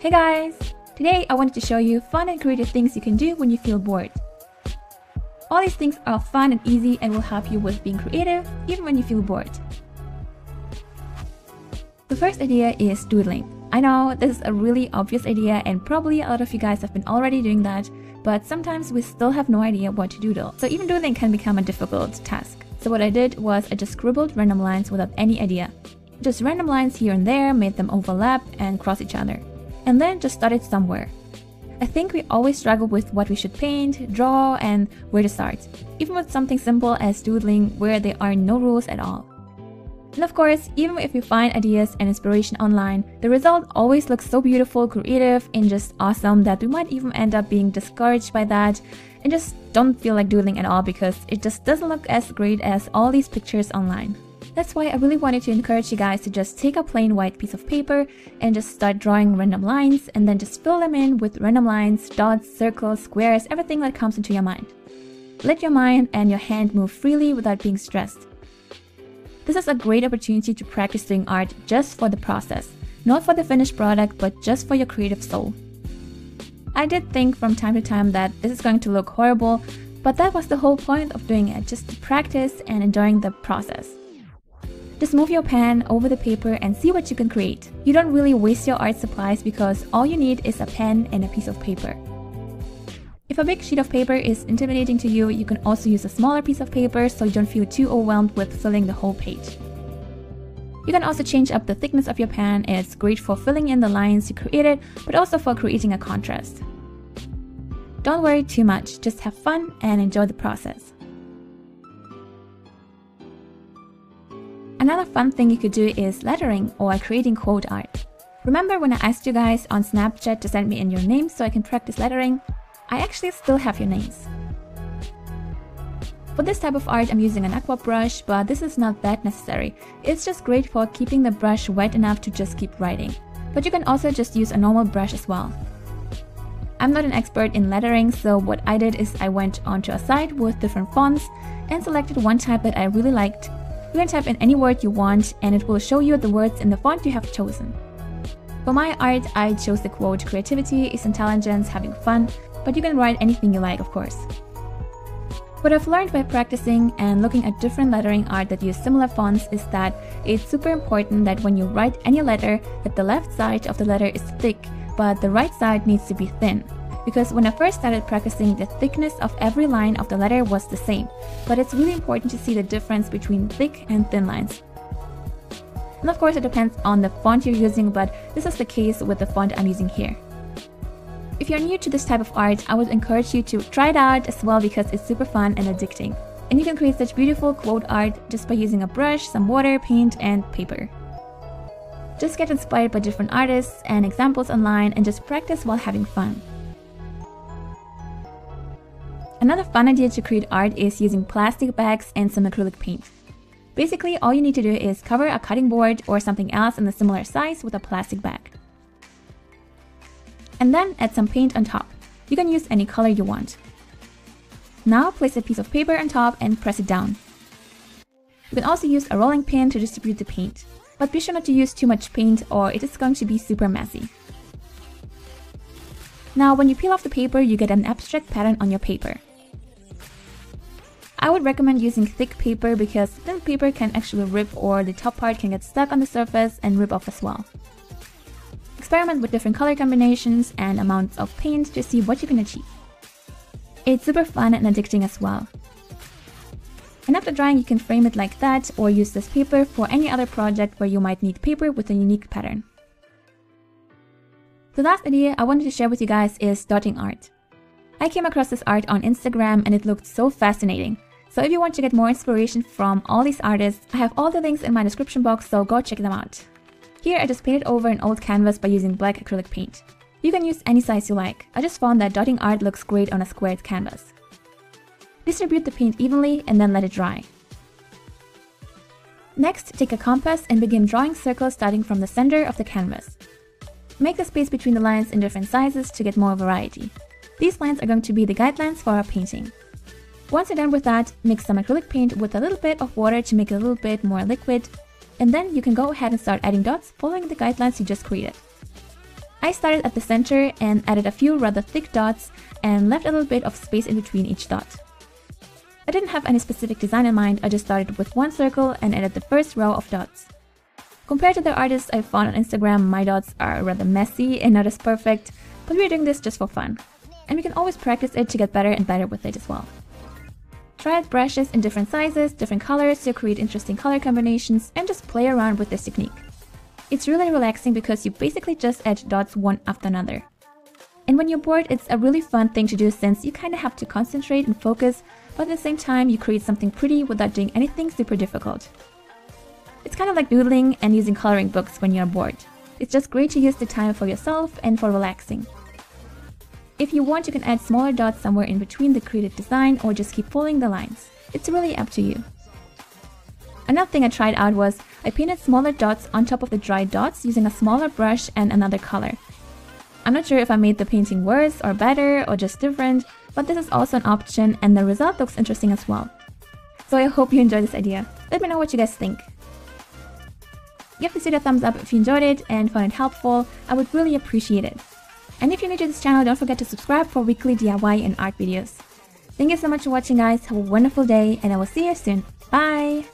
Hey guys! Today I wanted to show you fun and creative things you can do when you feel bored. All these things are fun and easy and will help you with being creative even when you feel bored. The first idea is doodling. I know this is a really obvious idea and probably a lot of you guys have been already doing that, but sometimes we still have no idea what to doodle. So even doodling can become a difficult task. So what I did was I just scribbled random lines without any idea. Just random lines here and there, made them overlap and cross each other. And then just started somewhere. I think we always struggle with what we should paint, draw, and where to start, even with something simple as doodling where there are no rules at all. And of course, even if you find ideas and inspiration online, the result always looks so beautiful, creative, and just awesome that we might even end up being discouraged by that and just don't feel like doodling at all because it just doesn't look as great as all these pictures online. That's why I really wanted to encourage you guys to just take a plain white piece of paper and just start drawing random lines and then just fill them in with random lines, dots, circles, squares, everything that comes into your mind. Let your mind and your hand move freely without being stressed. This is a great opportunity to practice doing art just for the process, not for the finished product, but just for your creative soul. I did think from time to time that this is going to look horrible, but that was the whole point of doing it, just to practice and enjoying the process. Just move your pen over the paper and see what you can create. You don't really waste your art supplies because all you need is a pen and a piece of paper. If a big sheet of paper is intimidating to you, you can also use a smaller piece of paper so you don't feel too overwhelmed with filling the whole page. You can also change up the thickness of your pen, it's great for filling in the lines you created, but also for creating a contrast. Don't worry too much, just have fun and enjoy the process. Another fun thing you could do is lettering or creating quote art. Remember when I asked you guys on Snapchat to send me in your names so I can practice lettering? I actually still have your names. For this type of art, I'm using an aqua brush, but this is not that necessary. It's just great for keeping the brush wet enough to just keep writing. But you can also just use a normal brush as well. I'm not an expert in lettering, so what I did is I went onto a site with different fonts and selected one type that I really liked you can type in any word you want and it will show you the words in the font you have chosen. For my art, I chose the quote Creativity is intelligence, having fun, but you can write anything you like, of course. What I've learned by practicing and looking at different lettering art that use similar fonts is that it's super important that when you write any letter, that the left side of the letter is thick, but the right side needs to be thin because when I first started practicing, the thickness of every line of the letter was the same, but it's really important to see the difference between thick and thin lines. And of course, it depends on the font you're using, but this is the case with the font I'm using here. If you're new to this type of art, I would encourage you to try it out as well because it's super fun and addicting. And you can create such beautiful quote art just by using a brush, some water, paint, and paper. Just get inspired by different artists and examples online and just practice while having fun. Another fun idea to create art is using plastic bags and some acrylic paint. Basically, all you need to do is cover a cutting board or something else in a similar size with a plastic bag. And then add some paint on top. You can use any color you want. Now place a piece of paper on top and press it down. You can also use a rolling pin to distribute the paint, but be sure not to use too much paint or it is going to be super messy. Now when you peel off the paper, you get an abstract pattern on your paper. I would recommend using thick paper because thin paper can actually rip or the top part can get stuck on the surface and rip off as well. Experiment with different color combinations and amounts of paint to see what you can achieve. It's super fun and addicting as well. And after drying, you can frame it like that or use this paper for any other project where you might need paper with a unique pattern. The last idea I wanted to share with you guys is dotting art. I came across this art on Instagram and it looked so fascinating. So if you want to get more inspiration from all these artists, I have all the links in my description box, so go check them out. Here I just painted over an old canvas by using black acrylic paint. You can use any size you like. I just found that dotting art looks great on a squared canvas. Distribute the paint evenly and then let it dry. Next, take a compass and begin drawing circles starting from the center of the canvas. Make the space between the lines in different sizes to get more variety. These lines are going to be the guidelines for our painting. Once you're done with that, mix some acrylic paint with a little bit of water to make it a little bit more liquid, and then you can go ahead and start adding dots following the guidelines you just created. I started at the center and added a few rather thick dots and left a little bit of space in between each dot. I didn't have any specific design in mind, I just started with one circle and added the first row of dots. Compared to the artists I found on Instagram, my dots are rather messy and not as perfect, but we're doing this just for fun. And we can always practice it to get better and better with it as well. Try out brushes in different sizes, different colors to create interesting color combinations and just play around with this technique. It's really relaxing because you basically just add dots one after another. And when you're bored, it's a really fun thing to do since you kind of have to concentrate and focus, but at the same time you create something pretty without doing anything super difficult. It's kind of like doodling and using coloring books when you're bored. It's just great to use the time for yourself and for relaxing. If you want, you can add smaller dots somewhere in between the created design or just keep following the lines. It's really up to you. Another thing I tried out was I painted smaller dots on top of the dry dots using a smaller brush and another color. I'm not sure if I made the painting worse or better or just different, but this is also an option and the result looks interesting as well. So I hope you enjoyed this idea. Let me know what you guys think. Give this video a thumbs up if you enjoyed it and found it helpful, I would really appreciate it. And if you're new to this channel, don't forget to subscribe for weekly DIY and art videos. Thank you so much for watching guys, have a wonderful day and I will see you soon. Bye!